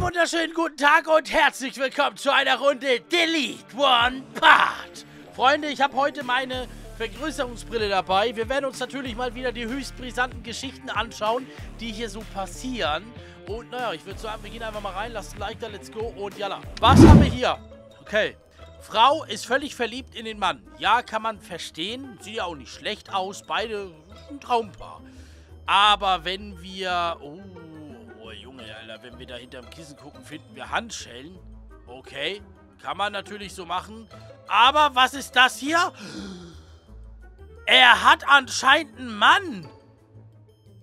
Wunderschönen guten Tag und herzlich willkommen zu einer Runde Delete One Part. Freunde, ich habe heute meine Vergrößerungsbrille dabei. Wir werden uns natürlich mal wieder die höchst brisanten Geschichten anschauen, die hier so passieren. Und naja, ich würde sagen, wir gehen einfach mal rein, lasst ein Like da, let's go und yalla. Was haben wir hier? Okay. Frau ist völlig verliebt in den Mann. Ja, kann man verstehen. Sieht ja auch nicht schlecht aus. Beide ein Traumpaar. Aber wenn wir... Oh, Alter. Wenn wir da hinterm Kissen gucken, finden wir Handschellen. Okay. Kann man natürlich so machen. Aber was ist das hier? Er hat anscheinend einen Mann.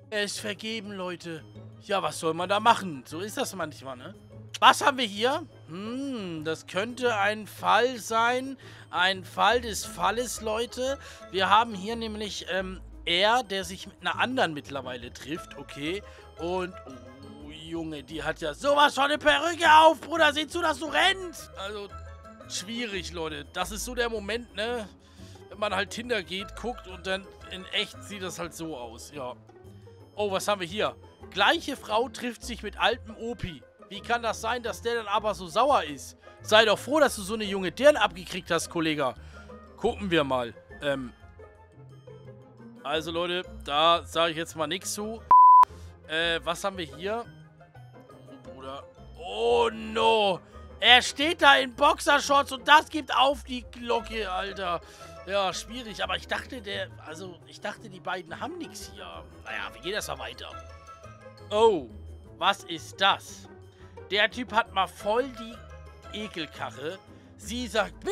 Er ist vergeben, Leute. Ja, was soll man da machen? So ist das manchmal, ne? Was haben wir hier? Hm, das könnte ein Fall sein. Ein Fall des Falles, Leute. Wir haben hier nämlich ähm, er, der sich mit einer anderen mittlerweile trifft, okay. Und, Junge, die hat ja sowas von eine Perücke auf, Bruder. Sieh zu, dass du rennst. Also, schwierig, Leute. Das ist so der Moment, ne? Wenn man halt Tinder geht, guckt und dann in echt sieht das halt so aus, ja. Oh, was haben wir hier? Gleiche Frau trifft sich mit altem Opi. Wie kann das sein, dass der dann aber so sauer ist? Sei doch froh, dass du so eine junge Dirn abgekriegt hast, Kollege. Gucken wir mal. Ähm. Also, Leute, da sage ich jetzt mal nichts zu. Äh, was haben wir hier? Oh, no. Er steht da in Boxershorts und das gibt auf die Glocke, Alter. Ja, schwierig. Aber ich dachte, der... Also, ich dachte, die beiden haben nichts hier. Naja, wie geht das mal weiter? Oh, was ist das? Der Typ hat mal voll die Ekelkarre. Sie sagt, Buh,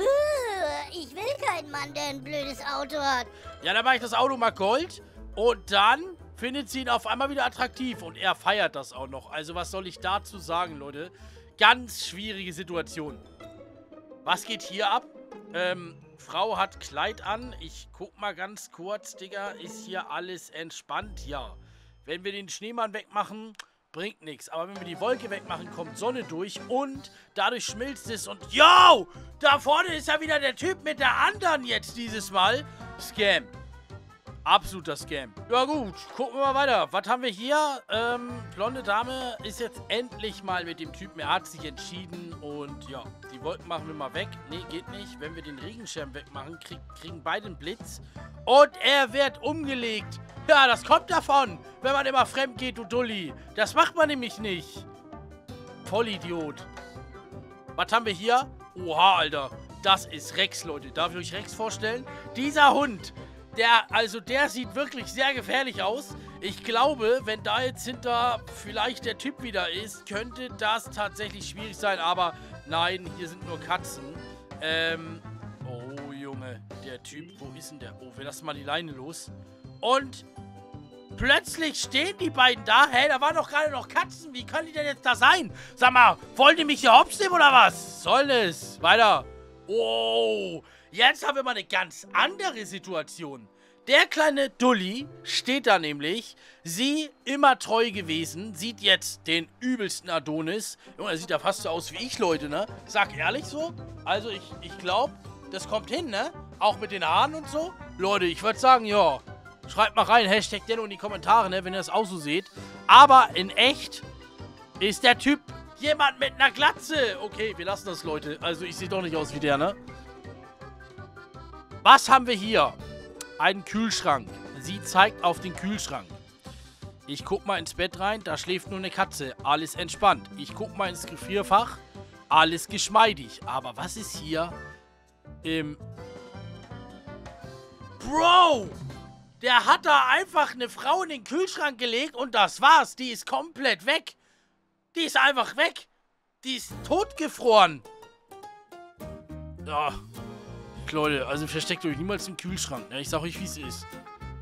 ich will keinen Mann, der ein blödes Auto hat. ja, dann mache ich das Auto mal Gold. Und dann findet sie ihn auf einmal wieder attraktiv. Und er feiert das auch noch. Also was soll ich dazu sagen, Leute? Ganz schwierige Situation. Was geht hier ab? Ähm, Frau hat Kleid an. Ich guck mal ganz kurz, Digga. Ist hier alles entspannt? Ja. Wenn wir den Schneemann wegmachen, bringt nichts. Aber wenn wir die Wolke wegmachen, kommt Sonne durch und dadurch schmilzt es und yo! Da vorne ist ja wieder der Typ mit der anderen jetzt dieses Mal. Scam. Absoluter Scam. Ja gut, gucken wir mal weiter. Was haben wir hier? Ähm, blonde Dame ist jetzt endlich mal mit dem Typen. Er hat sich entschieden und ja, die Wolken machen wir mal weg. Nee, geht nicht. Wenn wir den Regenschirm wegmachen, krieg, kriegen beide einen Blitz. Und er wird umgelegt. Ja, das kommt davon, wenn man immer fremd geht, du Dulli. Das macht man nämlich nicht. Vollidiot. Was haben wir hier? Oha, Alter. Das ist Rex, Leute. Darf ich euch Rex vorstellen? Dieser Hund, der, also der sieht wirklich sehr gefährlich aus. Ich glaube, wenn da jetzt hinter vielleicht der Typ wieder ist, könnte das tatsächlich schwierig sein. Aber nein, hier sind nur Katzen. Ähm, oh Junge, der Typ, wo ist denn der? Oh, wir lassen mal die Leine los. Und plötzlich stehen die beiden da. Hä, da waren doch gerade noch Katzen. Wie können die denn jetzt da sein? Sag mal, wollen die mich hier hops nehmen oder was? Soll es? Weiter. Oh, jetzt haben wir mal eine ganz andere Situation. Der kleine Dulli steht da nämlich. Sie, immer treu gewesen, sieht jetzt den übelsten Adonis. Junge, er sieht ja fast so aus wie ich, Leute, ne? Sag ehrlich so. Also ich, ich glaube, das kommt hin, ne? Auch mit den Haaren und so. Leute, ich würde sagen, ja. Schreibt mal rein, Hashtag Denno in die Kommentare, ne, wenn ihr das auch so seht. Aber in echt ist der Typ jemand mit einer Glatze. Okay, wir lassen das, Leute. Also ich sehe doch nicht aus wie der, ne? Was haben wir hier? Einen Kühlschrank. Sie zeigt auf den Kühlschrank. Ich guck mal ins Bett rein, da schläft nur eine Katze. Alles entspannt. Ich guck mal ins Gefrierfach. Alles geschmeidig. Aber was ist hier im... Bro! Der hat da einfach eine Frau in den Kühlschrank gelegt und das war's. Die ist komplett weg. Die ist einfach weg. Die ist totgefroren. Ja. Leute, also versteckt euch niemals im Kühlschrank. Ne? Ich sag euch, wie es ist.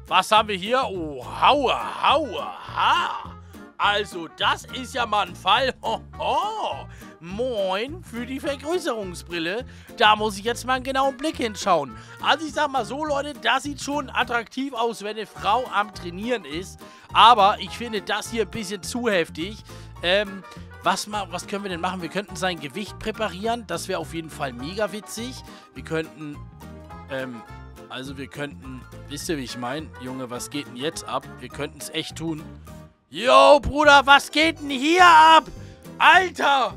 Was haben wir hier? Oh, haua, haua, ha. Also, das ist ja mal ein Fall. Hoho. Moin für die Vergrößerungsbrille. Da muss ich jetzt mal einen genauen Blick hinschauen. Also, ich sag mal so, Leute, das sieht schon attraktiv aus, wenn eine Frau am Trainieren ist. Aber ich finde das hier ein bisschen zu heftig. Ähm, was, was können wir denn machen? Wir könnten sein Gewicht präparieren. Das wäre auf jeden Fall mega witzig. Wir könnten, ähm, also wir könnten, wisst ihr, wie ich meine? Junge, was geht denn jetzt ab? Wir könnten es echt tun. Yo, Bruder, was geht denn hier ab? Alter!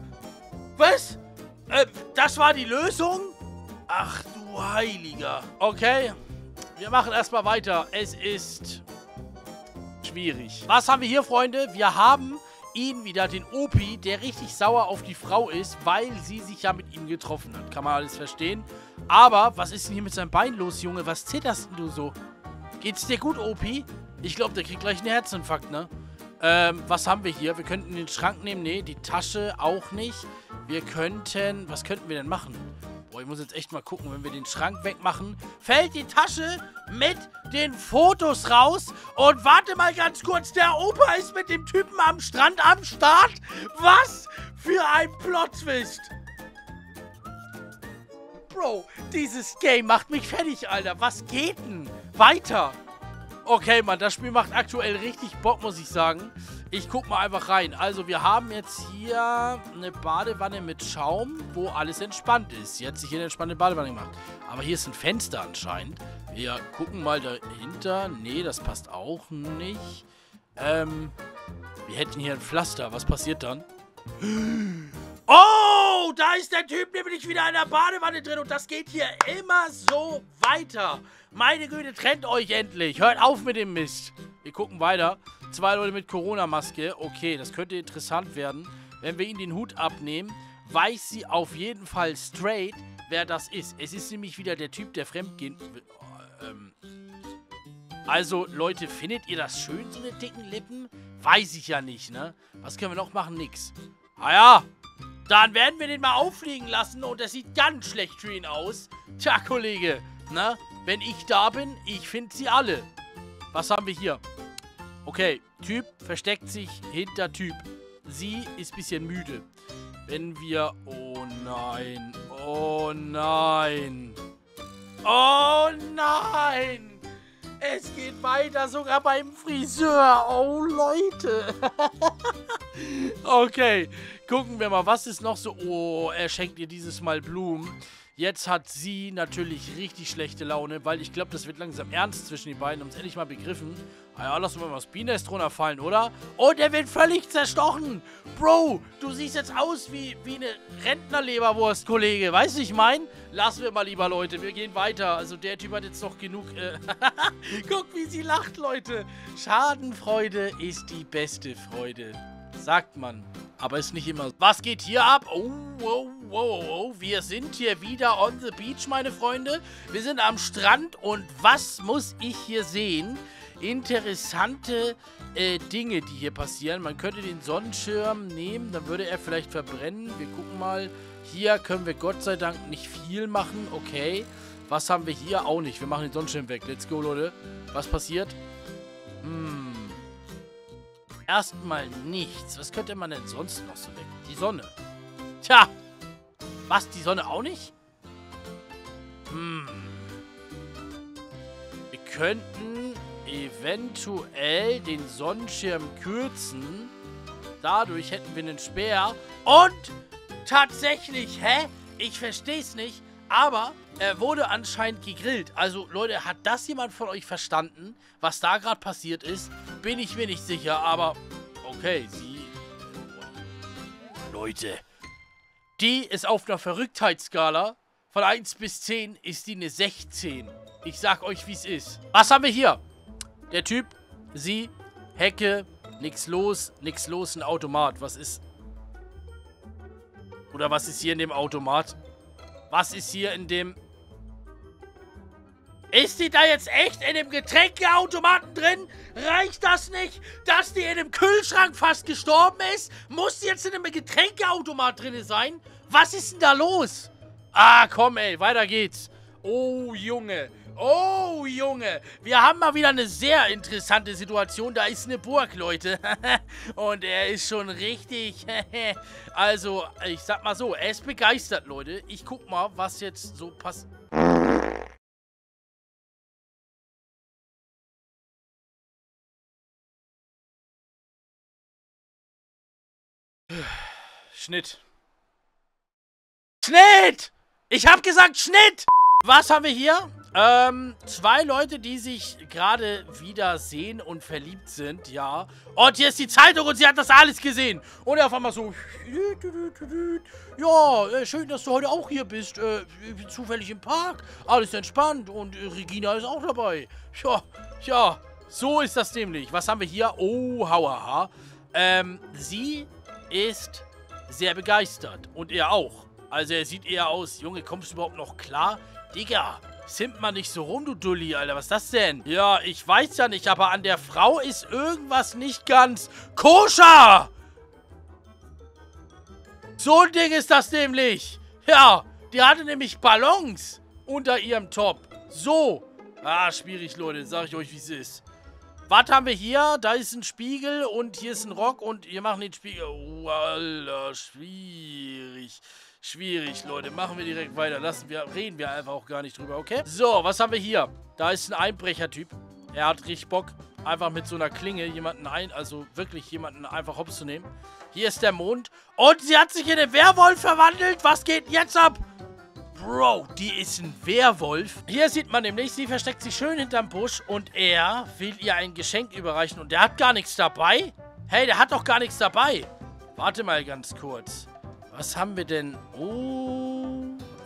Was? Äh, das war die Lösung? Ach du Heiliger. Okay, wir machen erstmal weiter. Es ist schwierig. Was haben wir hier, Freunde? Wir haben ihn wieder, den Opi, der richtig sauer auf die Frau ist, weil sie sich ja mit ihm getroffen hat. Kann man alles verstehen. Aber, was ist denn hier mit seinem Bein los, Junge? Was zitterst denn du so? Geht's dir gut, Opi? Ich glaube, der kriegt gleich einen Herzinfarkt, ne? Ähm, was haben wir hier? Wir könnten den Schrank nehmen. Nee, die Tasche auch nicht. Wir könnten... Was könnten wir denn machen? Boah, ich muss jetzt echt mal gucken, wenn wir den Schrank wegmachen, fällt die Tasche mit den Fotos raus. Und warte mal ganz kurz, der Opa ist mit dem Typen am Strand am Start. Was für ein Plot-Twist. Bro, dieses Game macht mich fertig, Alter. Was geht denn? Weiter. Okay, Mann, das Spiel macht aktuell richtig Bock, muss ich sagen. Ich guck mal einfach rein. Also, wir haben jetzt hier eine Badewanne mit Schaum, wo alles entspannt ist. Hat sich hier eine entspannte Badewanne gemacht. Aber hier ist ein Fenster anscheinend. Wir gucken mal dahinter. Nee, das passt auch nicht. Ähm, wir hätten hier ein Pflaster. Was passiert dann? Oh, da ist der Typ nämlich wieder in der Badewanne drin und das geht hier immer so weiter. Meine Güte, trennt euch endlich. Hört auf mit dem Mist. Wir gucken weiter. Zwei Leute mit Corona-Maske. Okay, das könnte interessant werden. Wenn wir ihnen den Hut abnehmen, weiß sie auf jeden Fall straight, wer das ist. Es ist nämlich wieder der Typ, der fremdgehen... Ähm, also, Leute, findet ihr das schön, so eine dicken Lippen? Weiß ich ja nicht, ne? Was können wir noch machen? Nix. Ah ja, dann werden wir den mal auffliegen lassen und das sieht ganz schlecht für ihn aus. Tja, Kollege, ne? Wenn ich da bin, ich finde sie alle. Was haben wir hier? Okay, Typ versteckt sich hinter Typ. Sie ist ein bisschen müde. Wenn wir... Oh nein. Oh nein. Oh nein. Es geht weiter, sogar beim Friseur. Oh, Leute. okay, gucken wir mal, was ist noch so... Oh, er schenkt ihr dieses Mal Blumen. Jetzt hat sie natürlich richtig schlechte Laune, weil ich glaube, das wird langsam ernst zwischen den beiden. Haben es endlich mal begriffen. Ah ja, lassen wir mal das Bienennest runterfallen, oder? Und er wird völlig zerstochen. Bro, du siehst jetzt aus wie, wie eine Rentnerleberwurst, Kollege. Weißt du, ich meine? Lassen wir mal lieber, Leute. Wir gehen weiter. Also der Typ hat jetzt noch genug... Äh Guck, wie sie lacht, Leute. Schadenfreude ist die beste Freude. Sagt man. Aber ist nicht immer... Was geht hier ab? Oh, oh, oh, oh. Wir sind hier wieder on the beach, meine Freunde. Wir sind am Strand und was muss ich hier sehen? interessante äh, Dinge, die hier passieren. Man könnte den Sonnenschirm nehmen, dann würde er vielleicht verbrennen. Wir gucken mal. Hier können wir Gott sei Dank nicht viel machen. Okay. Was haben wir hier? Auch nicht. Wir machen den Sonnenschirm weg. Let's go, Leute. Was passiert? Hm. Erstmal nichts. Was könnte man denn sonst noch so weg? Die Sonne. Tja. Was? Die Sonne auch nicht? Hm. Wir könnten eventuell den Sonnenschirm kürzen. Dadurch hätten wir einen Speer. Und tatsächlich, hä? Ich verstehe es nicht. Aber er wurde anscheinend gegrillt. Also, Leute, hat das jemand von euch verstanden, was da gerade passiert ist? Bin ich mir nicht sicher, aber okay, sie... Leute, die ist auf einer Verrücktheitsskala von 1 bis 10 ist die eine 16. Ich sag euch, wie es ist. Was haben wir hier? Der Typ, sie, Hecke, nix los, nix los, ein Automat. Was ist... Oder was ist hier in dem Automat? Was ist hier in dem... Ist die da jetzt echt in dem Getränkeautomaten drin? Reicht das nicht, dass die in dem Kühlschrank fast gestorben ist? Muss die jetzt in einem Getränkeautomat drin sein? Was ist denn da los? Ah, komm, ey, weiter geht's. Oh, Junge. Oh, Junge. Wir haben mal wieder eine sehr interessante Situation. Da ist eine Burg, Leute. Und er ist schon richtig... also, ich sag mal so, er ist begeistert, Leute. Ich guck mal, was jetzt so passiert. Schnitt. Schnitt! Ich hab gesagt Schnitt! Was haben wir hier? Ähm, zwei Leute, die sich gerade wieder sehen und verliebt sind, ja. Und hier ist die Zeitung und sie hat das alles gesehen. Und er auf einmal so, ja, äh, schön, dass du heute auch hier bist. Äh, zufällig im Park. Alles entspannt und äh, Regina ist auch dabei. Ja, ja, so ist das nämlich. Was haben wir hier? Oh, hauaha. Ähm, sie ist sehr begeistert. Und er auch. Also er sieht eher aus, Junge, kommst du überhaupt noch klar? Digga, simp mal nicht so rum, du Dulli, Alter. Was ist das denn? Ja, ich weiß ja nicht, aber an der Frau ist irgendwas nicht ganz koscher. So ein Ding ist das nämlich. Ja, die hatte nämlich Ballons unter ihrem Top. So. Ah, schwierig, Leute. Sag ich euch, wie es ist. Was haben wir hier? Da ist ein Spiegel und hier ist ein Rock und wir machen den Spiegel. Oh, Alter, schwierig. Schwierig, Leute. Machen wir direkt weiter. Lassen wir, reden wir einfach auch gar nicht drüber, okay? So, was haben wir hier? Da ist ein Einbrechertyp. Er hat richtig Bock, einfach mit so einer Klinge jemanden ein, also wirklich jemanden einfach hops zu nehmen. Hier ist der Mond. Und sie hat sich in den Werwolf verwandelt. Was geht jetzt ab? Bro, die ist ein Werwolf. Hier sieht man nämlich, sie versteckt sich schön hinterm Busch und er will ihr ein Geschenk überreichen und der hat gar nichts dabei. Hey, der hat doch gar nichts dabei. Warte mal ganz kurz. Was haben wir denn? Oh.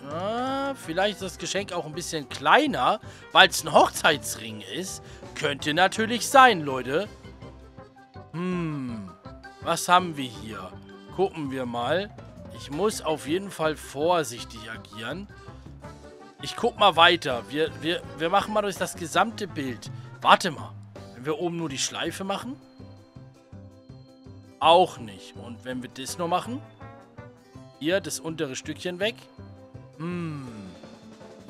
Ja, vielleicht ist das Geschenk auch ein bisschen kleiner, weil es ein Hochzeitsring ist. Könnte natürlich sein, Leute. Hm. Was haben wir hier? Gucken wir mal. Ich muss auf jeden Fall vorsichtig agieren. Ich guck mal weiter. Wir, wir, wir machen mal durch das gesamte Bild. Warte mal. Wenn wir oben nur die Schleife machen? Auch nicht. Und wenn wir das nur machen? Hier, das untere Stückchen weg. Hm.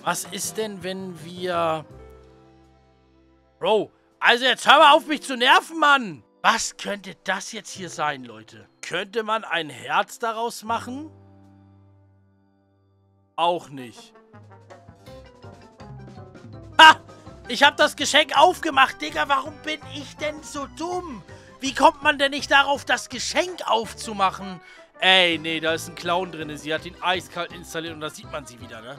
Was ist denn, wenn wir... Bro, also jetzt hör mal auf, mich zu nerven, Mann! Was könnte das jetzt hier sein, Leute? Könnte man ein Herz daraus machen? Auch nicht. Ha! Ich habe das Geschenk aufgemacht, Digga. Warum bin ich denn so dumm? Wie kommt man denn nicht darauf, das Geschenk aufzumachen? Ey, nee, da ist ein Clown drin. Sie hat ihn eiskalt installiert und da sieht man sie wieder, ne?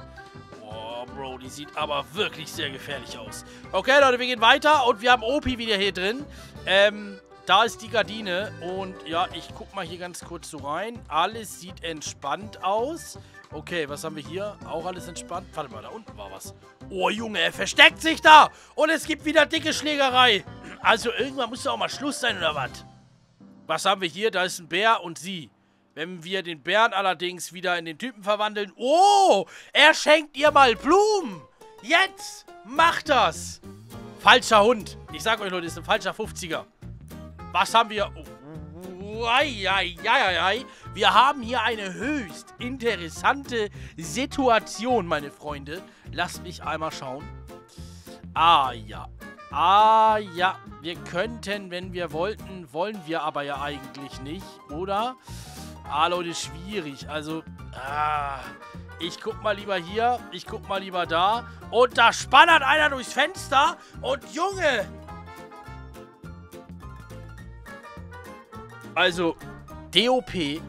Boah, Bro, die sieht aber wirklich sehr gefährlich aus. Okay, Leute, wir gehen weiter und wir haben Opi wieder hier drin. Ähm, da ist die Gardine und ja, ich guck mal hier ganz kurz so rein. Alles sieht entspannt aus. Okay, was haben wir hier? Auch alles entspannt. Warte mal, da unten war was. Oh, Junge, er versteckt sich da. Und es gibt wieder dicke Schlägerei. Also irgendwann muss da auch mal Schluss sein, oder was? Was haben wir hier? Da ist ein Bär und sie. Wenn wir den Bären allerdings wieder in den Typen verwandeln... Oh, er schenkt ihr mal Blumen. Jetzt macht das. Falscher Hund. Ich sag euch, Leute, das ist ein falscher 50er. Was haben wir... Oh. Wir haben hier eine höchst interessante Situation, meine Freunde. Lasst mich einmal schauen. Ah, ja. Ah, ja. Wir könnten, wenn wir wollten, wollen wir aber ja eigentlich nicht, oder? Ah, Leute, schwierig. Also, ah, ich guck mal lieber hier, ich guck mal lieber da. Und da spannert einer durchs Fenster. Und Junge! Also, DOP,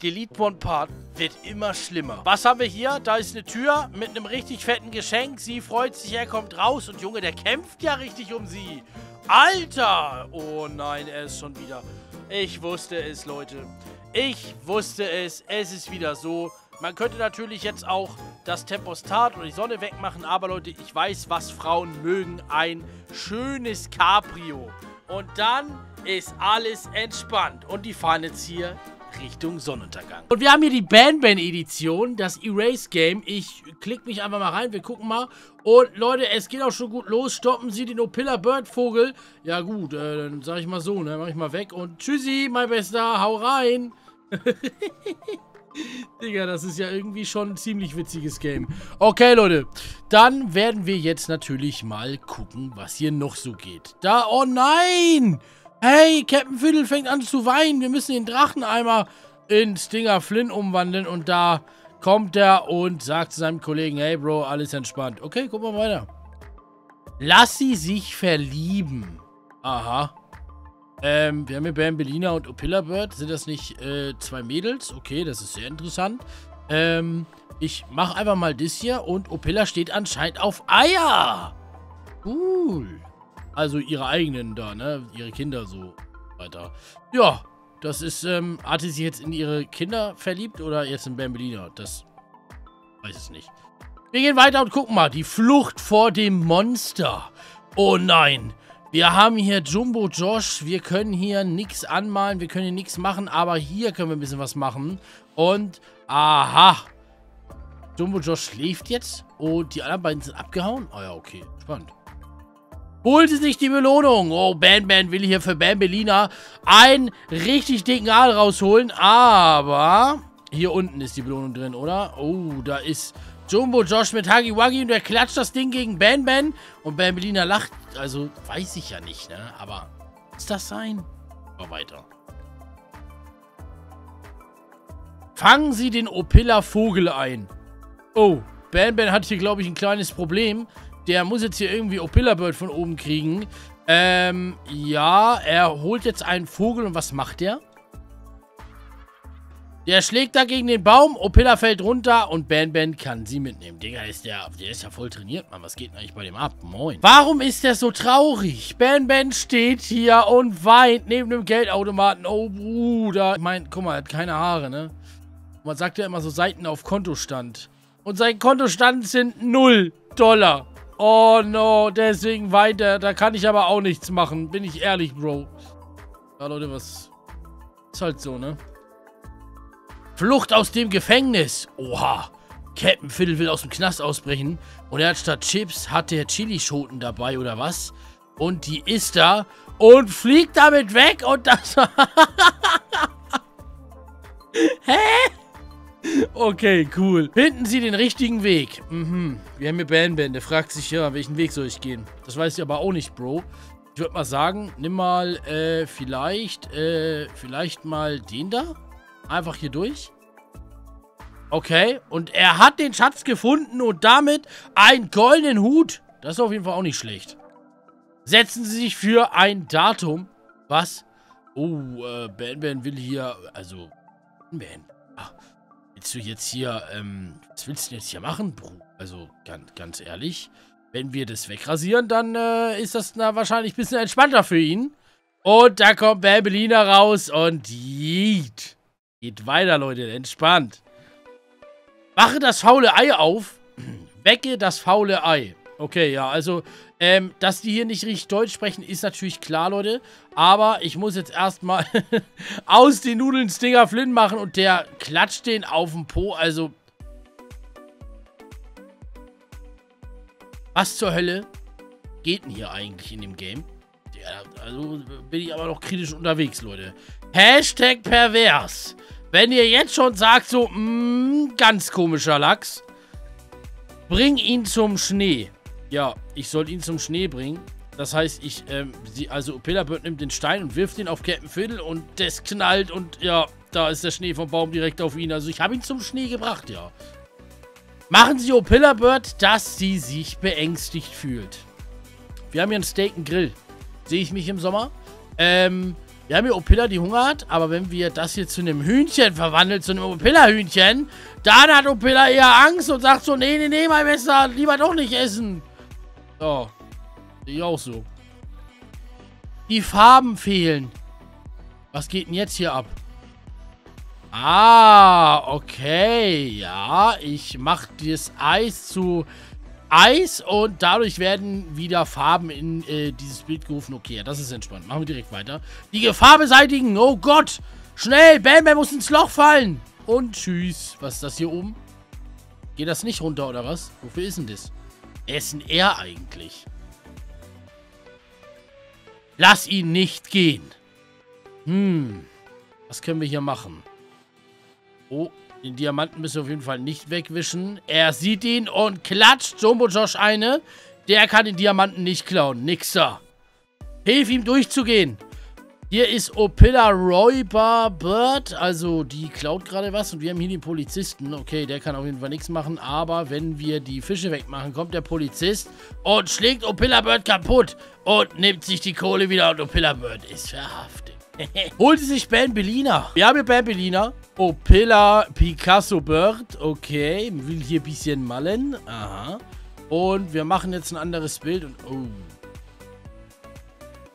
Delete One Part, wird immer schlimmer. Was haben wir hier? Da ist eine Tür mit einem richtig fetten Geschenk. Sie freut sich, er kommt raus. Und Junge, der kämpft ja richtig um sie. Alter! Oh nein, er ist schon wieder... Ich wusste es, Leute. Ich wusste es. Es ist wieder so. Man könnte natürlich jetzt auch das Tempostat oder die Sonne wegmachen, aber Leute, ich weiß, was Frauen mögen. Ein schönes Cabrio. Und dann ist alles entspannt. Und die fahren jetzt hier Richtung Sonnenuntergang. Und wir haben hier die Ban-Ban-Edition, das Erase-Game. Ich klicke mich einfach mal rein, wir gucken mal. Und Leute, es geht auch schon gut los. Stoppen Sie den Opilla Bird-Vogel. Ja gut, äh, dann sage ich mal so, ne, mach ich mal weg. Und tschüssi, mein Bester, hau rein. Digga, das ist ja irgendwie schon ein ziemlich witziges Game. Okay, Leute. Dann werden wir jetzt natürlich mal gucken, was hier noch so geht. Da, oh nein! Hey, Captain Fiddle fängt an zu weinen. Wir müssen den Dracheneimer in Stinger Flynn umwandeln. Und da kommt er und sagt zu seinem Kollegen, hey Bro, alles entspannt. Okay, gucken wir weiter. Lass sie sich verlieben. Aha. Ähm, wir haben hier Bambelina und Opilla Bird. Sind das nicht äh, zwei Mädels? Okay, das ist sehr interessant. Ähm, ich mache einfach mal das hier und Opilla steht anscheinend auf Eier. Cool. Also ihre eigenen da, ne? Ihre Kinder so weiter. Ja, das ist, ähm, hat sie jetzt in ihre Kinder verliebt oder jetzt in Bambelina? Das weiß ich nicht. Wir gehen weiter und gucken mal. Die Flucht vor dem Monster. Oh nein. Wir haben hier Jumbo Josh. Wir können hier nichts anmalen. Wir können hier nichts machen. Aber hier können wir ein bisschen was machen. Und, aha. Jumbo Josh schläft jetzt. Und die anderen beiden sind abgehauen. Oh ja, okay. Spannend. Holt sie sich die Belohnung. Oh, Ban Ban will hier für Bambelina einen richtig dicken Aal rausholen. Aber hier unten ist die Belohnung drin, oder? Oh, da ist Jumbo Josh mit Huggy Wuggy und der klatscht das Ding gegen Ban Ban. Und Bambelina lacht. Also, weiß ich ja nicht, ne? Aber, ist das sein? Mal weiter. Fangen Sie den Opilla Vogel ein. Oh, Ban Ban hat hier, glaube ich, ein kleines Problem. Der muss jetzt hier irgendwie Opilla Bird von oben kriegen. Ähm, ja, er holt jetzt einen Vogel und was macht der? Der schlägt da gegen den Baum, Opilla fällt runter und Ban Ban kann sie mitnehmen. Digga, ist der, der ist ja voll trainiert, Mann. Was geht denn eigentlich bei dem ab? Moin. Warum ist der so traurig? Ban Ban steht hier und weint neben dem Geldautomaten. Oh, Bruder. Ich meine, guck mal, er hat keine Haare, ne? Man sagt ja immer so Seiten auf Kontostand. Und sein Kontostand sind 0 Dollar. Oh no, deswegen weint er. Da kann ich aber auch nichts machen. Bin ich ehrlich, Bro. Ja, Leute, was... Ist halt so, ne? Flucht aus dem Gefängnis. Oha. Captain Fiddle will aus dem Knast ausbrechen. Und er hat statt Chips, hat der Chilischoten dabei, oder was? Und die isst er und fliegt damit weg. Und das... Hä? Okay, cool. Finden Sie den richtigen Weg. Mhm. Wir haben hier Ban-Ban. Der fragt sich, ja, welchen Weg soll ich gehen? Das weiß ich aber auch nicht, Bro. Ich würde mal sagen, nimm mal, äh, vielleicht, äh, vielleicht mal den da? Einfach hier durch. Okay, und er hat den Schatz gefunden und damit einen goldenen Hut. Das ist auf jeden Fall auch nicht schlecht. Setzen Sie sich für ein Datum. Was? Oh, äh, Ben Ben will hier, also, Ben, ach, willst du jetzt hier, ähm, was willst du denn jetzt hier machen, Bro? Also, ganz, ganz ehrlich, wenn wir das wegrasieren, dann äh, ist das na, wahrscheinlich ein bisschen entspannter für ihn. Und da kommt Babelina raus und jeet. Geht weiter, Leute. Entspannt. Mache das faule Ei auf. Wecke das faule Ei. Okay, ja, also, ähm, dass die hier nicht richtig Deutsch sprechen, ist natürlich klar, Leute. Aber ich muss jetzt erstmal aus den Nudeln Stinger Flynn machen und der klatscht den auf den Po. Also, was zur Hölle geht denn hier eigentlich in dem Game? Ja, also bin ich aber noch kritisch unterwegs, Leute. Hashtag pervers. Wenn ihr jetzt schon sagt, so, mh, ganz komischer Lachs, bring ihn zum Schnee. Ja, ich soll ihn zum Schnee bringen. Das heißt, ich, ähm, sie, also Pillarbird nimmt den Stein und wirft ihn auf Captain Fiddle und das knallt und ja, da ist der Schnee vom Baum direkt auf ihn. Also ich habe ihn zum Schnee gebracht, ja. Machen Sie Opillabird, dass sie sich beängstigt fühlt. Wir haben hier einen Steak Grill. Sehe ich mich im Sommer? Ähm, wir haben hier Opilla, die Hunger hat, aber wenn wir das hier zu einem Hühnchen verwandeln, zu einem Opilla-Hühnchen, dann hat Opilla eher Angst und sagt so, nee, nee, nee, mein Messer, lieber doch nicht essen. So. Sehe ich auch so. Die Farben fehlen. Was geht denn jetzt hier ab? Ah, okay. Ja, ich mache das Eis zu Eis und dadurch werden wieder Farben in äh, dieses Bild gerufen. Okay, ja, das ist entspannt. Machen wir direkt weiter. Die Gefahr beseitigen. Oh Gott. Schnell. Bam, Bam muss ins Loch fallen. Und tschüss. Was ist das hier oben? Geht das nicht runter oder was? Wofür ist denn das? Essen er eigentlich? Lass ihn nicht gehen. Hm. Was können wir hier machen? Oh, den Diamanten müssen wir auf jeden Fall nicht wegwischen. Er sieht ihn und klatscht Jumbo Josh eine. Der kann den Diamanten nicht klauen. Nixer. Hilf ihm durchzugehen. Hier ist Opilla Räuber Bird. Also, die klaut gerade was. Und wir haben hier den Polizisten. Okay, der kann auf jeden Fall nichts machen. Aber wenn wir die Fische wegmachen, kommt der Polizist und schlägt Opilla Bird kaputt. Und nimmt sich die Kohle wieder. Und Opilla Bird ist verhaftet. Holt sich Bambelina. Wir haben hier Bambelina. Opilla Picasso Bird. Okay, will hier ein bisschen malen. Aha. Und wir machen jetzt ein anderes Bild. Und, oh.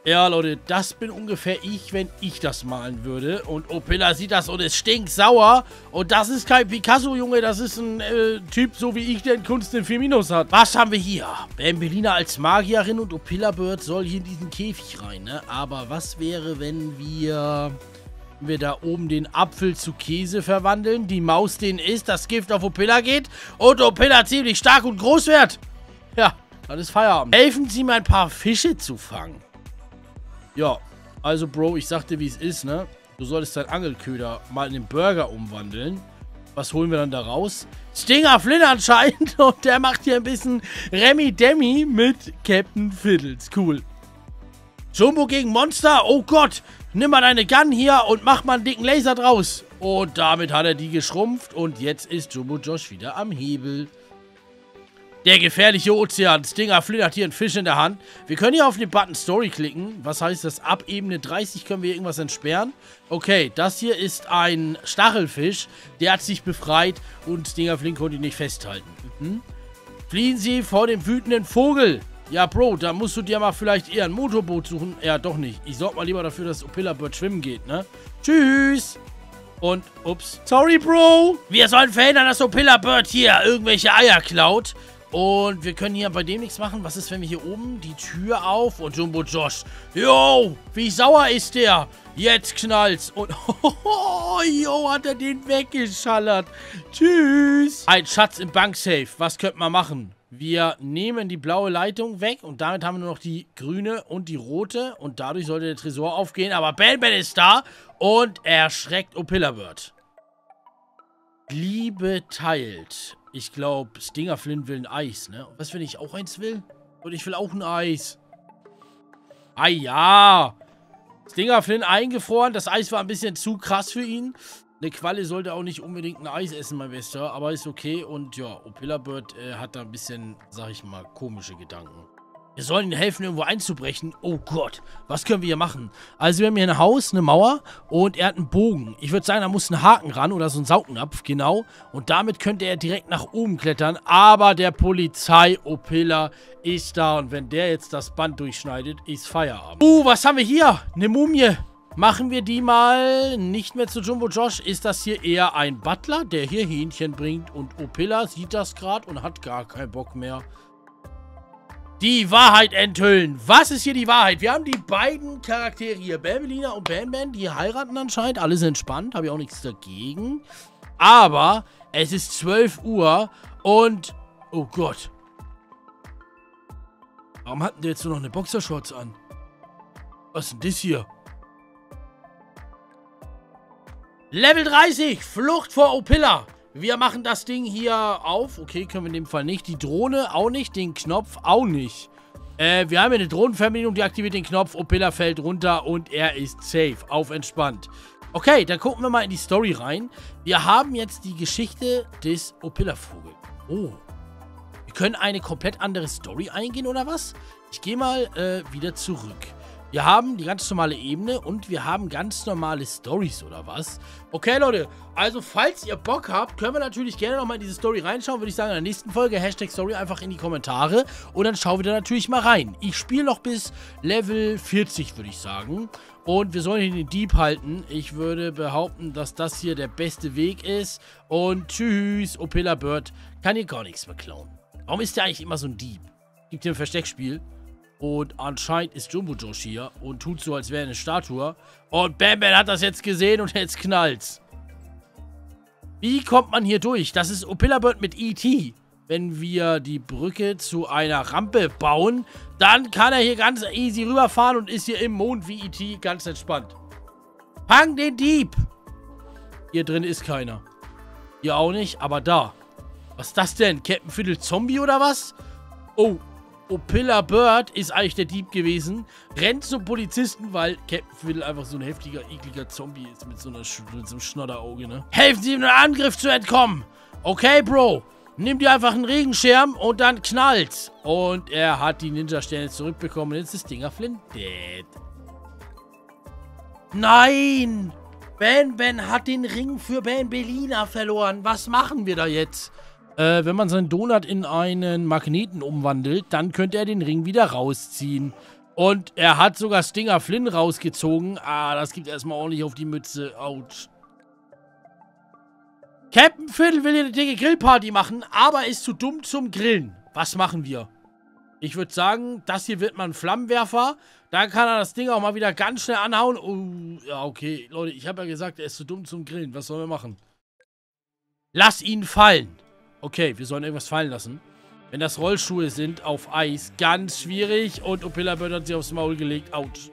Ja, Leute, das bin ungefähr ich, wenn ich das malen würde. Und Opilla sieht das und es stinkt sauer. Und das ist kein Picasso, Junge. Das ist ein äh, Typ, so wie ich, der in Kunst in 4 Minus hat. Was haben wir hier? Bambelina als Magierin und Opilla Bird soll hier in diesen Käfig rein, ne? Aber was wäre, wenn wir... Wir da oben den Apfel zu Käse verwandeln, die Maus den isst, das Gift auf Opilla geht und Opilla ziemlich stark und groß wird? Ja, dann ist Feierabend. Helfen Sie mir ein paar Fische zu fangen. Ja, also Bro, ich sagte, wie es ist, ne? Du solltest deinen Angelköder mal in den Burger umwandeln. Was holen wir dann da raus? Stinger Flynn anscheinend. Und der macht hier ein bisschen Remy Demi mit Captain Fiddles. Cool. Jumbo gegen Monster. Oh Gott. Nimm mal deine Gun hier und mach mal einen dicken Laser draus. Und damit hat er die geschrumpft. Und jetzt ist Jumbo Josh wieder am Hebel. Der gefährliche Ozean. Stinger hat hier einen Fisch in der Hand. Wir können hier auf den Button Story klicken. Was heißt das? Ab Ebene 30 können wir irgendwas entsperren. Okay, das hier ist ein Stachelfisch. Der hat sich befreit und Stinger Flynn konnte ihn nicht festhalten. Mhm. Fliehen Sie vor dem wütenden Vogel. Ja, Bro, da musst du dir mal vielleicht eher ein Motorboot suchen. Ja, doch nicht. Ich sorge mal lieber dafür, dass Opilla Bird schwimmen geht, ne? Tschüss. Und, ups. Sorry, Bro. Wir sollen verhindern, dass Opilla Bird hier irgendwelche Eier klaut. Und wir können hier bei dem nichts machen. Was ist, wenn wir hier oben die Tür auf und Jumbo Josh. Yo, wie sauer ist der? Jetzt knallt's. Und, oh, yo, hat er den weggeschallert. Tschüss. Ein Schatz im Banksafe. Was könnte man machen? Wir nehmen die blaue Leitung weg und damit haben wir nur noch die grüne und die rote. Und dadurch sollte der Tresor aufgehen. Aber Ben Ben ist da und erschreckt Opillabird. Liebe teilt. Ich glaube, Stinger Flynn will ein Eis, ne? Was, wenn ich auch eins will? Und ich will auch ein Eis. Ah ja. Stinger Flynn eingefroren. Das Eis war ein bisschen zu krass für ihn. Eine Qualle sollte auch nicht unbedingt ein Eis essen, mein Bester. Aber ist okay. Und ja, Opilla Bird äh, hat da ein bisschen, sag ich mal, komische Gedanken. Wir sollen ihnen helfen, irgendwo einzubrechen. Oh Gott, was können wir hier machen? Also wir haben hier ein Haus, eine Mauer und er hat einen Bogen. Ich würde sagen, da muss ein Haken ran oder so ein Saugnapf, genau. Und damit könnte er direkt nach oben klettern. Aber der Polizei-Opiller ist da und wenn der jetzt das Band durchschneidet, ist Feierabend. Uh, was haben wir hier? Eine Mumie. Machen wir die mal nicht mehr zu Jumbo Josh. Ist das hier eher ein Butler, der hier Hähnchen bringt? Und Opilla sieht das gerade und hat gar keinen Bock mehr die Wahrheit enthüllen. Was ist hier die Wahrheit? Wir haben die beiden Charaktere hier, Bambelina und Bam Bam, die heiraten anscheinend. Alles entspannt, habe ich auch nichts dagegen. Aber es ist 12 Uhr und... Oh Gott. Warum hatten die jetzt nur noch eine Boxershorts an? Was ist denn das hier? Level 30, Flucht vor Opilla. Wir machen das Ding hier auf. Okay, können wir in dem Fall nicht. Die Drohne auch nicht. Den Knopf auch nicht. Äh, wir haben hier eine Drohnenverbindung, die aktiviert den Knopf. Opilla fällt runter und er ist safe. Auf entspannt. Okay, dann gucken wir mal in die Story rein. Wir haben jetzt die Geschichte des Opilla-Vogels. Oh. Wir können eine komplett andere Story eingehen, oder was? Ich gehe mal äh, wieder zurück. Wir haben die ganz normale Ebene und wir haben ganz normale Stories oder was? Okay, Leute, also falls ihr Bock habt, können wir natürlich gerne nochmal in diese Story reinschauen. Würde ich sagen, in der nächsten Folge Hashtag Story einfach in die Kommentare und dann schauen wir da natürlich mal rein. Ich spiele noch bis Level 40, würde ich sagen. Und wir sollen hier den Dieb halten. Ich würde behaupten, dass das hier der beste Weg ist. Und tschüss, Opilla Bird kann hier gar nichts mehr klauen. Warum ist der eigentlich immer so ein Dieb? Gibt hier ein Versteckspiel. Und anscheinend ist Jumbo Josh hier und tut so, als wäre eine Statue. Und Bam Bam hat das jetzt gesehen und jetzt knallt's. Wie kommt man hier durch? Das ist Opilla Bird mit E.T. Wenn wir die Brücke zu einer Rampe bauen, dann kann er hier ganz easy rüberfahren und ist hier im Mond wie E.T. ganz entspannt. Fang den Dieb! Hier drin ist keiner. Hier auch nicht, aber da. Was ist das denn? Captain Fiddle Zombie oder was? Oh, Opilla Bird ist eigentlich der Dieb gewesen, rennt zum Polizisten, weil Captain Fiddle einfach so ein heftiger, ekliger Zombie ist mit so, einer, mit so einem Schnodderauge, ne? Helfen Sie ihm, einem Angriff zu entkommen! Okay, Bro, nimm dir einfach einen Regenschirm und dann knallt. Und er hat die Ninja-Sterne zurückbekommen und jetzt ist Dinger Flint dead. Nein! Ben Ben hat den Ring für Ben Belina verloren. Was machen wir da jetzt? Äh, wenn man seinen Donut in einen Magneten umwandelt, dann könnte er den Ring wieder rausziehen. Und er hat sogar Stinger Flynn rausgezogen. Ah, das gibt erstmal ordentlich auf die Mütze. Autsch. Captain Phil will hier eine dicke Grillparty machen, aber ist zu dumm zum Grillen. Was machen wir? Ich würde sagen, das hier wird mal ein Flammenwerfer. Dann kann er das Ding auch mal wieder ganz schnell anhauen. Oh, ja, okay. Leute, ich habe ja gesagt, er ist zu dumm zum Grillen. Was sollen wir machen? Lass ihn fallen. Okay, wir sollen irgendwas fallen lassen. Wenn das Rollschuhe sind auf Eis, ganz schwierig. Und Opilla Bird hat sie aufs Maul gelegt. Autsch.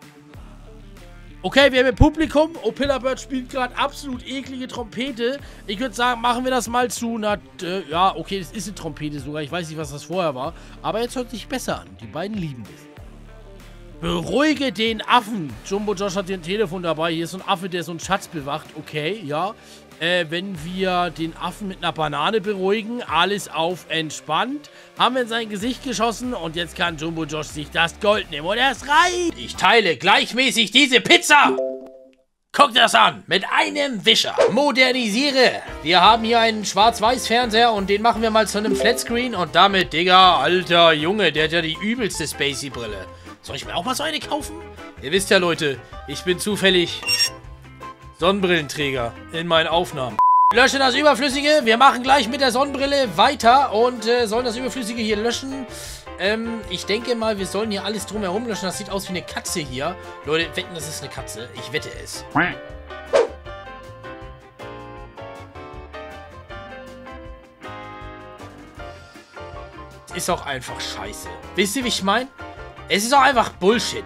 Okay, wir haben ein Publikum. Opilla Bird spielt gerade absolut eklige Trompete. Ich würde sagen, machen wir das mal zu. Na, äh, ja, okay, das ist eine Trompete sogar. Ich weiß nicht, was das vorher war. Aber jetzt hört sich besser an. Die beiden lieben es. Beruhige den Affen. Jumbo Josh hat hier ein Telefon dabei. Hier ist so ein Affe, der so einen Schatz bewacht. Okay, ja. Äh, wenn wir den Affen mit einer Banane beruhigen, alles auf entspannt, haben wir in sein Gesicht geschossen und jetzt kann Jumbo Josh sich das Gold nehmen und er ist rein. Ich teile gleichmäßig diese Pizza. Guck das an, mit einem Wischer. Modernisiere. Wir haben hier einen Schwarz-Weiß-Fernseher und den machen wir mal zu einem Flatscreen und damit, Digga, alter Junge, der hat ja die übelste Spacey-Brille. Soll ich mir auch mal so eine kaufen? Ihr wisst ja, Leute, ich bin zufällig Sonnenbrillenträger in meinen Aufnahmen. Lösche das Überflüssige. Wir machen gleich mit der Sonnenbrille weiter und äh, sollen das Überflüssige hier löschen. Ähm, ich denke mal, wir sollen hier alles drumherum löschen. Das sieht aus wie eine Katze hier. Leute, wetten, das ist eine Katze. Ich wette es. Ist auch einfach scheiße. Wisst ihr, wie ich meine? Es ist auch einfach Bullshit.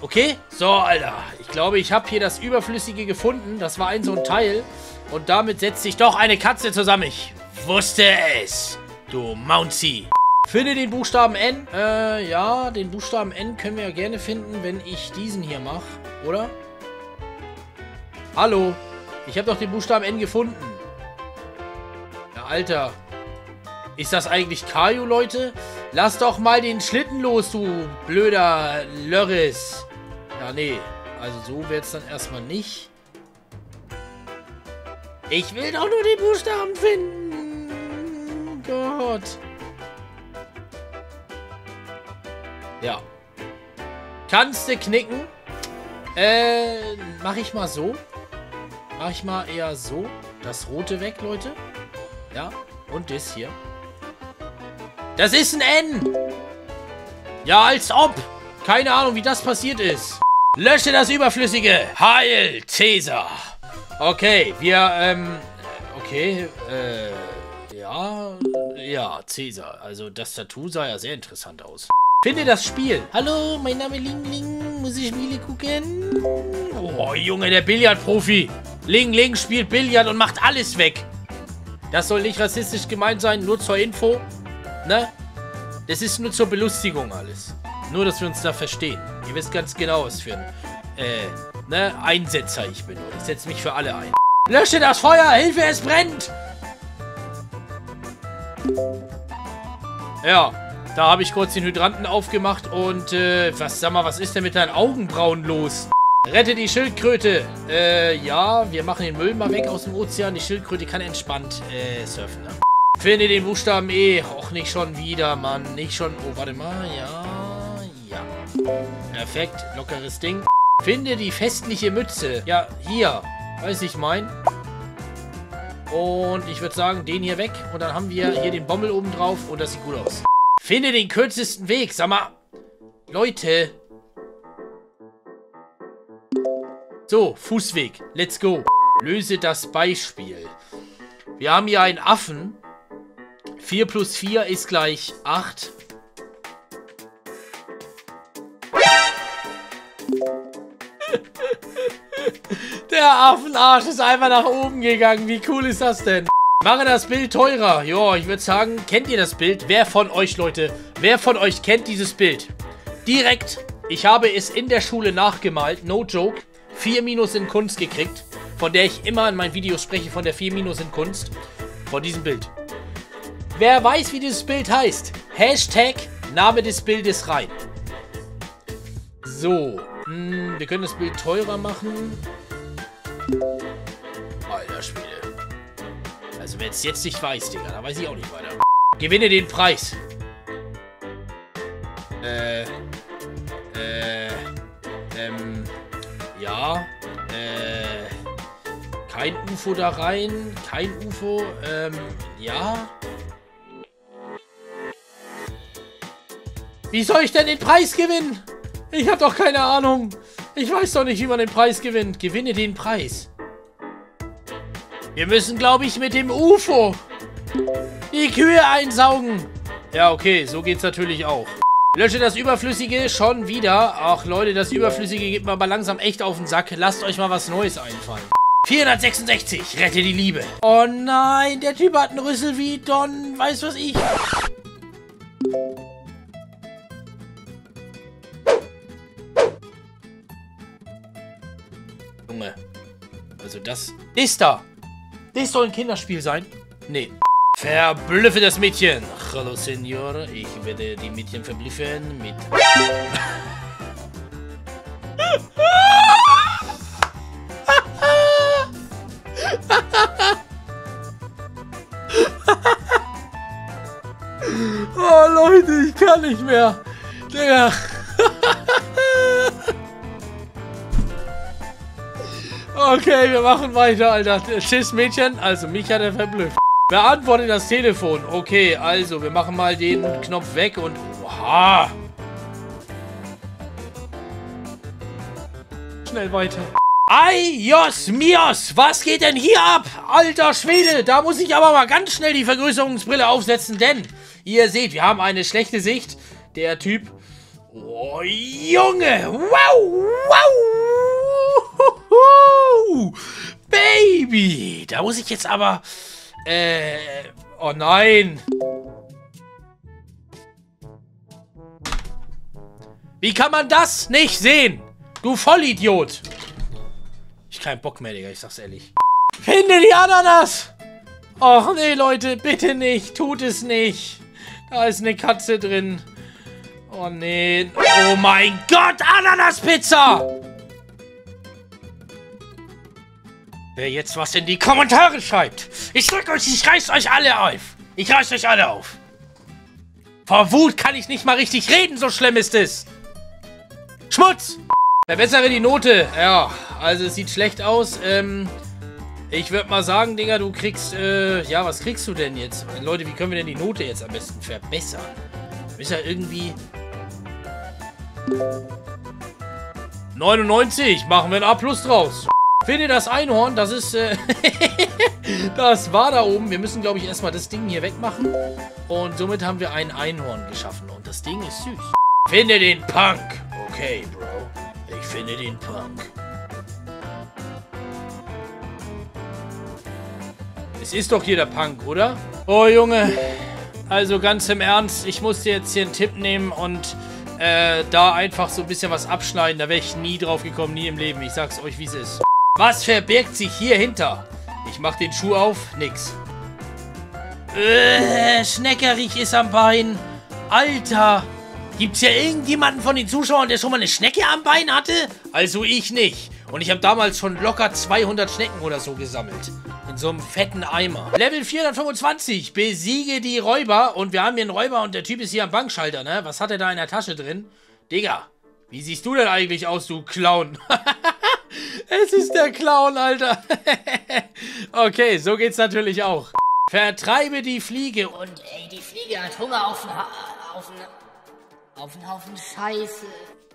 Okay? So, Alter. Glaube, ich habe hier das Überflüssige gefunden. Das war ein so ein Teil. Und damit setzt sich doch eine Katze zusammen. Ich wusste es. Du Mouncy. Finde den Buchstaben N. Äh, ja, den Buchstaben N können wir ja gerne finden, wenn ich diesen hier mache. Oder? Hallo? Ich habe doch den Buchstaben N gefunden. Ja, Alter. Ist das eigentlich Kajo, Leute? Lass doch mal den Schlitten los, du blöder Lörris. Ja, nee. Also so wird es dann erstmal nicht. Ich will doch nur die Buchstaben finden. Gott. Ja. Kannst du knicken? Äh, mach ich mal so. Mach ich mal eher so. Das rote weg, Leute. Ja. Und das hier. Das ist ein N. Ja, als ob. Keine Ahnung, wie das passiert ist. Lösche das Überflüssige. Heil, Cäsar. Okay, wir, ähm, okay, äh, ja, ja, Cäsar. Also das Tattoo sah ja sehr interessant aus. Finde das Spiel. Hallo, mein Name Ling Ling. Muss ich Spiele gucken? Oh, Junge, der Billardprofi. Ling Ling spielt Billard und macht alles weg. Das soll nicht rassistisch gemeint sein, nur zur Info. Ne? Das ist nur zur Belustigung alles. Nur, dass wir uns da verstehen. Ihr wisst ganz genau, was für ein, äh, ne, Einsetzer ich bin. Ich setze mich für alle ein. Lösche das Feuer! Hilfe, es brennt! Ja, da habe ich kurz den Hydranten aufgemacht und, äh, was, sag mal, was ist denn mit deinen Augenbrauen los? Rette die Schildkröte. Äh, ja, wir machen den Müll mal weg aus dem Ozean. Die Schildkröte kann entspannt, äh, surfen, ne? Finde den Buchstaben E. Och, nicht schon wieder, Mann. Nicht schon... Oh, warte mal. Ja. Perfekt. Lockeres Ding. Finde die festliche Mütze. Ja, hier. Weiß ich mein. Und ich würde sagen, den hier weg. Und dann haben wir hier den Bommel oben drauf. Und das sieht gut aus. Finde den kürzesten Weg. Sag mal. Leute. So, Fußweg. Let's go. Löse das Beispiel. Wir haben hier einen Affen. 4 plus 4 ist gleich 8. Der Affenarsch ist einfach nach oben gegangen. Wie cool ist das denn? Mache das Bild teurer. Ja, ich würde sagen, kennt ihr das Bild? Wer von euch, Leute, wer von euch kennt dieses Bild? Direkt, ich habe es in der Schule nachgemalt. No joke. 4 Minus in Kunst gekriegt. Von der ich immer in meinen Videos spreche, von der 4 Minus in Kunst. Von diesem Bild. Wer weiß, wie dieses Bild heißt? Hashtag Name des Bildes rein. So. Hm, wir können das Bild teurer machen. Also wer es jetzt nicht weiß, Digga, da weiß ich auch nicht weiter. Gewinne den Preis. Äh. Äh. Ähm. Ja. Äh. Kein UFO da rein. Kein UFO. Ähm. Ja. Wie soll ich denn den Preis gewinnen? Ich habe doch keine Ahnung. Ich weiß doch nicht, wie man den Preis gewinnt. Gewinne den Preis. Wir müssen, glaube ich, mit dem UFO die Kühe einsaugen. Ja, okay, so geht's natürlich auch. Lösche das Überflüssige schon wieder. Ach, Leute, das Überflüssige geht mir aber langsam echt auf den Sack. Lasst euch mal was Neues einfallen. 466, rette die Liebe. Oh nein, der Typ hat einen Rüssel wie Don, weiß was ich. Junge. Also das ist da. Das soll ein Kinderspiel sein? Nee. Verblüffe das Mädchen. Hallo, Senor. Ich werde die Mädchen verblüffen mit... oh, Leute, ich kann nicht mehr. Digga. Okay, wir machen weiter, Alter. Tschüss, Mädchen. Also, mich hat er verblüfft. Beantworte das Telefon. Okay, also, wir machen mal den Knopf weg und... Oha! Schnell weiter. Ayos, Mios, was geht denn hier ab? Alter Schwede, da muss ich aber mal ganz schnell die Vergrößerungsbrille aufsetzen, denn ihr seht, wir haben eine schlechte Sicht. Der Typ... Oh, Junge! Wow! Wow! Baby! Da muss ich jetzt aber... Äh... Oh nein! Wie kann man das nicht sehen? Du Vollidiot! Ich keinen Bock mehr, Digga, ich sag's ehrlich. Finde die Ananas! Och nee, Leute, bitte nicht. Tut es nicht. Da ist eine Katze drin. Oh nee. Oh mein Gott, Ananaspizza! Wer jetzt was in die Kommentare schreibt. Ich drück euch, ich reiß euch alle auf. Ich reiß euch alle auf. Vor Wut kann ich nicht mal richtig reden, so schlimm ist es. Schmutz! Verbessere die Note. Ja, also es sieht schlecht aus. Ähm, ich würde mal sagen, Digga, du kriegst, äh, ja, was kriegst du denn jetzt? Leute, wie können wir denn die Note jetzt am besten verbessern? Ist ja irgendwie... 99, machen wir ein A plus draus. Finde das Einhorn, das ist, äh, das war da oben. Wir müssen, glaube ich, erstmal das Ding hier wegmachen. Und somit haben wir ein Einhorn geschaffen. Und das Ding ist süß. Finde den Punk. Okay, Bro. Ich finde den Punk. Es ist doch hier der Punk, oder? Oh, Junge. Also ganz im Ernst, ich musste jetzt hier einen Tipp nehmen und äh, da einfach so ein bisschen was abschneiden. Da wäre ich nie drauf gekommen, nie im Leben. Ich sag's euch, wie es ist. Was verbirgt sich hier hinter? Ich mach den Schuh auf, nix. Äh, Schneckerich ist am Bein. Alter, gibt's ja irgendjemanden von den Zuschauern, der schon mal eine Schnecke am Bein hatte? Also ich nicht. Und ich habe damals schon locker 200 Schnecken oder so gesammelt. In so einem fetten Eimer. Level 425. Besiege die Räuber. Und wir haben hier einen Räuber und der Typ ist hier am Bankschalter, ne? Was hat er da in der Tasche drin? Digga, wie siehst du denn eigentlich aus, du Clown? es ist der Clown, Alter. okay, so geht's natürlich auch. Vertreibe die Fliege. Und ey, die Fliege hat Hunger auf einen, auf auf Haufen Scheiße.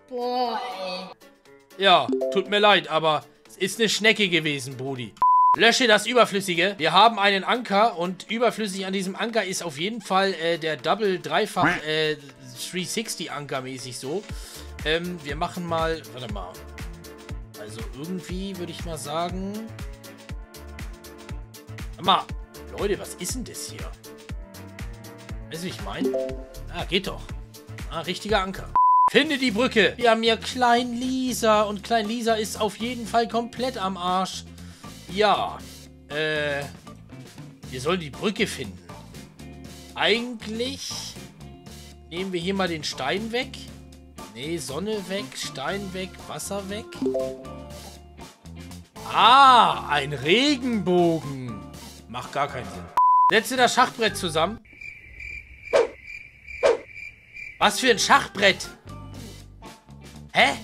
Boah, ey. Ja, tut mir leid, aber es ist eine Schnecke gewesen, Brudi. Lösche das Überflüssige. Wir haben einen Anker und überflüssig an diesem Anker ist auf jeden Fall äh, der Double, Dreifach, äh, 360 Anker mäßig so. Ähm, wir machen mal, warte mal. Also irgendwie würde ich mal sagen... Mal, Leute, was ist denn das hier? Weißt du, wie ich meine? Ah, geht doch. Ah, richtiger Anker. Finde die Brücke. Wir haben hier Klein Lisa und Klein Lisa ist auf jeden Fall komplett am Arsch. Ja, äh, wir sollen die Brücke finden. Eigentlich nehmen wir hier mal den Stein weg. Nee, Sonne weg, Stein weg, Wasser weg. Ah, ein Regenbogen. Macht gar keinen Sinn. Setze das Schachbrett zusammen. Was für ein Schachbrett? Hä?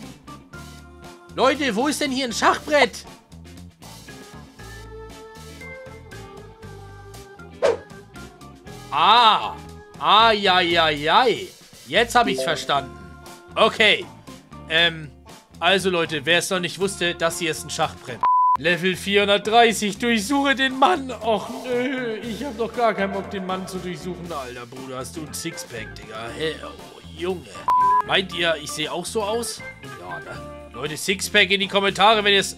Leute, wo ist denn hier ein Schachbrett? Ah. Ah, ja, ja, ja. Jetzt habe ich's verstanden. Okay. Ähm, also Leute, wer es noch nicht wusste, das hier ist ein Schachbrett. Level 430, durchsuche den Mann. Och nö, ich habe doch gar keinen Bock, den Mann zu durchsuchen. Alter Bruder, hast du ein Sixpack, Digga. Hä? Oh, Junge. Meint ihr, ich sehe auch so aus? Ja, ne? Leute, Sixpack in die Kommentare, wenn ihr es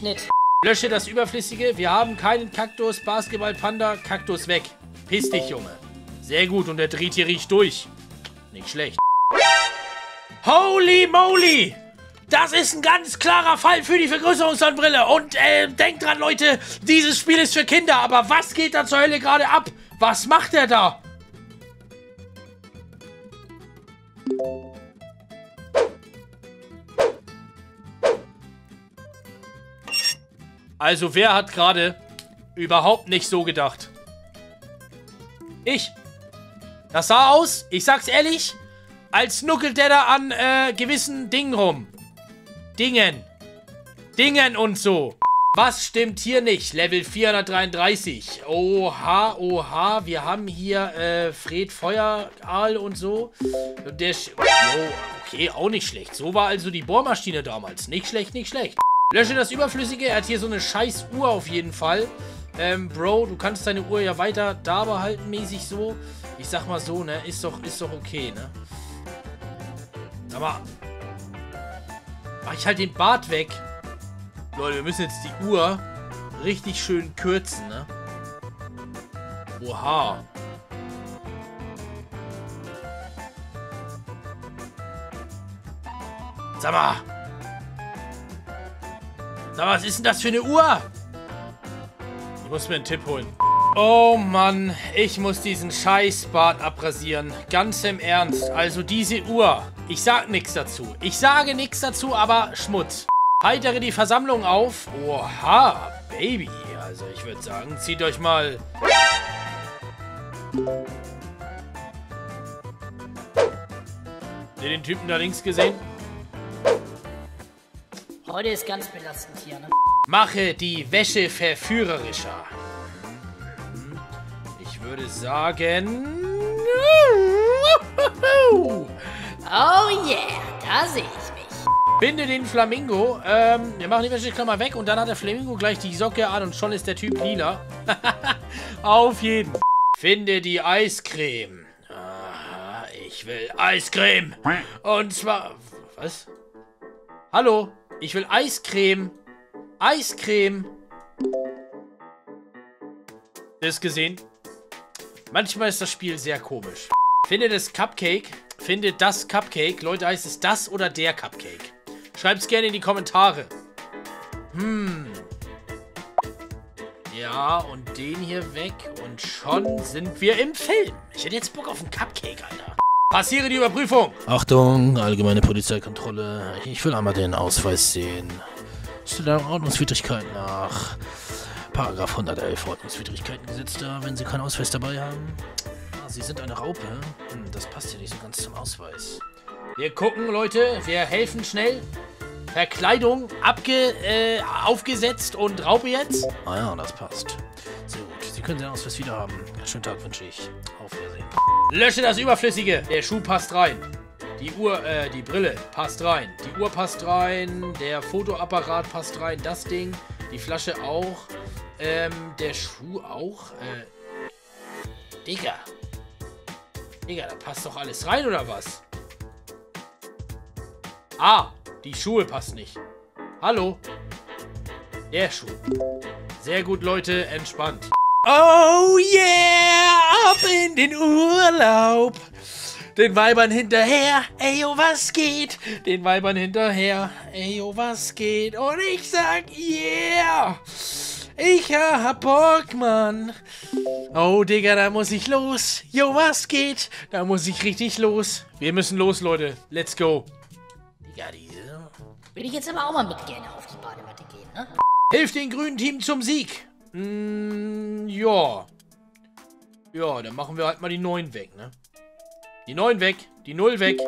Schnitt. Lösche das Überflüssige. Wir haben keinen Kaktus, Basketball, Panda, Kaktus weg. Piss dich, Junge. Sehr gut, und der dreht hier riecht durch. Nicht schlecht. Holy moly! Das ist ein ganz klarer Fall für die Vergrößerungssonnenbrille. Und äh, denkt dran, Leute, dieses Spiel ist für Kinder. Aber was geht da zur Hölle gerade ab? Was macht er da? Also wer hat gerade überhaupt nicht so gedacht? Ich. Das sah aus, ich sag's ehrlich, als nuckelt der da an äh, gewissen Dingen rum. Dingen. Dingen und so. Was stimmt hier nicht? Level 433. Oha, oha. Wir haben hier äh, Fred Feueraal und so. Der... Sch oh, okay, auch nicht schlecht. So war also die Bohrmaschine damals. Nicht schlecht, nicht schlecht. Lösche das Überflüssige. Er hat hier so eine scheiß Uhr auf jeden Fall. Ähm, Bro, du kannst deine Uhr ja weiter da behalten, mäßig so. Ich sag mal so, ne? Ist doch, ist doch okay, ne? Aber... Mach ich halt den Bart weg. Leute, wir müssen jetzt die Uhr richtig schön kürzen, ne? Oha. Sag mal. Sag was ist denn das für eine Uhr? Ich muss mir einen Tipp holen. Oh Mann, ich muss diesen Scheißbart abrasieren. Ganz im Ernst. Also diese Uhr. Ich sag nichts dazu. Ich sage nichts dazu, aber Schmutz. Heitere die Versammlung auf. Oha, Baby. Also ich würde sagen, zieht euch mal... Den Typen da links gesehen? Heute ist ganz belastend hier, ne? Mache die Wäsche verführerischer. Ich würde sagen... Oh yeah, da sehe ich mich. Binde den Flamingo. Ähm, wir machen die Wäscheklammer weg und dann hat der Flamingo gleich die Socke an und schon ist der Typ lila. Auf jeden. Finde die Eiscreme. Ich will Eiscreme. Und zwar... Was? Hallo? Ich will Eiscreme. Eiscreme. Das gesehen? Manchmal ist das Spiel sehr komisch. Finde das Cupcake. Finde das Cupcake. Leute, heißt es das oder der Cupcake? Schreibt es gerne in die Kommentare. Hm. Ja, und den hier weg. Und schon sind wir im Film. Ich hätte jetzt Bock auf einen Cupcake, Alter. Passiere die Überprüfung. Achtung, allgemeine Polizeikontrolle. Ich will einmal den Ausweis sehen. Zu der Ordnungswidrigkeit nach. Paragraph 111 Ordnungswidrigkeitengesetz da, wenn Sie keinen Ausweis dabei haben. Ah, Sie sind eine Raupe. Hm, das passt ja nicht so ganz zum Ausweis. Wir gucken, Leute. Wir helfen schnell. Verkleidung abge, äh, aufgesetzt und Raupe jetzt. Ah ja, das passt. Sehr gut. Sie können den Ausweis wieder haben. Schönen Tag wünsche ich. Auf Wiedersehen. Lösche das Überflüssige. Der Schuh passt rein. Die Uhr, äh, die Brille passt rein. Die Uhr passt rein. Der Fotoapparat passt rein. Das Ding. Die Flasche auch. Ähm, der Schuh auch. Äh. Digga. Digga, da passt doch alles rein, oder was? Ah, die Schuhe passen nicht. Hallo? Der Schuh. Sehr gut, Leute. Entspannt. Oh yeah, ab in den Urlaub. Den Weibern hinterher, ey, oh, was geht? Den Weibern hinterher, ey, oh, was geht? Und ich sag, yeah! Ich hab Bock, Mann. Oh, Digga, da muss ich los. Jo, was geht? Da muss ich richtig los. Wir müssen los, Leute. Let's go. Digga, diese. Würde ich jetzt aber auch mal mit gerne auf die Badematte gehen, ne? Hilf den grünen Team zum Sieg. Mm, ja. Ja, dann machen wir halt mal die 9 weg, ne? Die 9 weg, die 0 weg.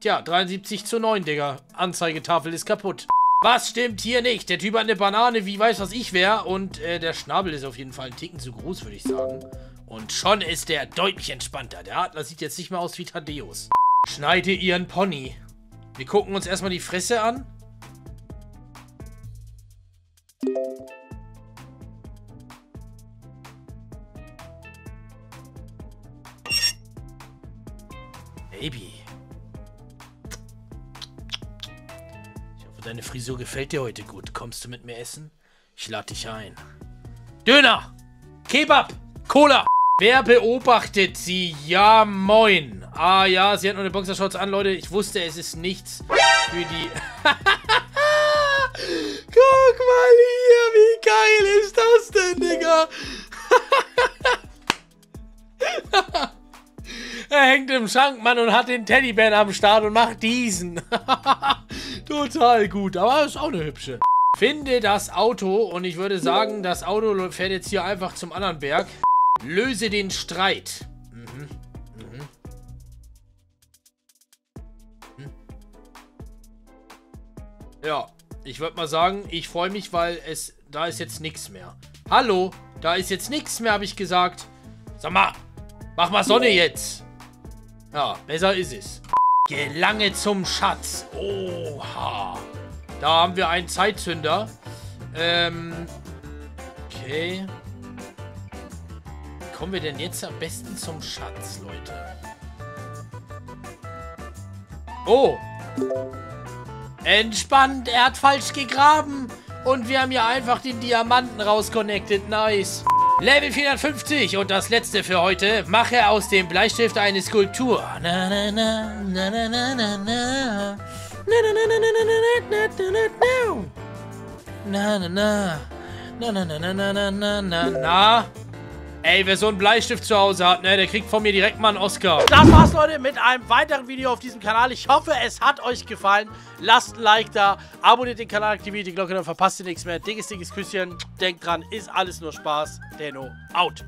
Tja, 73 zu 9, Digga. Anzeigetafel ist kaputt. Was stimmt hier nicht? Der Typ hat eine Banane, wie weiß was ich wäre. Und äh, der Schnabel ist auf jeden Fall ein Ticken zu groß, würde ich sagen. Und schon ist der deutlich entspannter. Der Adler sieht jetzt nicht mehr aus wie Thaddeus. Schneide ihren Pony. Wir gucken uns erstmal die Fresse an. Baby. Ich hoffe, deine Frisur gefällt dir heute gut. Kommst du mit mir essen? Ich lade dich ein. Döner! Kebab! Cola! Wer beobachtet sie? Ja, moin. Ah ja, sie hat nur eine Boxershorts an, Leute. Ich wusste, es ist nichts für die... Guck mal hier, wie geil ist das denn, Digga? er hängt im Schrank, Mann, und hat den Teddybären am Start und macht diesen. Total gut, aber ist auch eine hübsche. Finde das Auto und ich würde sagen, das Auto fährt jetzt hier einfach zum anderen Berg. Löse den Streit. Mhm. Mhm. Hm. Ja, ich würde mal sagen, ich freue mich, weil es da ist jetzt nichts mehr. Hallo, da ist jetzt nichts mehr, habe ich gesagt. Sag mal, mach mal Sonne jetzt. Ja, besser ist es. Gelange zum Schatz. Oha. Da haben wir einen Zeitzünder. Ähm. Okay. Kommen wir denn jetzt am besten zum Schatz, Leute? Oh. Entspannt, er hat falsch gegraben. Und wir haben hier einfach den Diamanten rausconnected. Nice. Level 450 und das letzte für heute. Mache aus dem Bleistift eine Skulptur. Na, na, na, na, na, na, na, na. Na, na, na, na, na, na, na, na, na, na, na, na. Na, na, na, na, na, na, na, na, na. Ey, wer so einen Bleistift zu Hause hat, ne, der kriegt von mir direkt mal einen Oscar. Das war's, Leute, mit einem weiteren Video auf diesem Kanal. Ich hoffe, es hat euch gefallen. Lasst ein Like da, abonniert den Kanal, aktiviert die Glocke, dann verpasst ihr nichts mehr. Dickes, dickes Küsschen. Denkt dran, ist alles nur Spaß. Denno, out.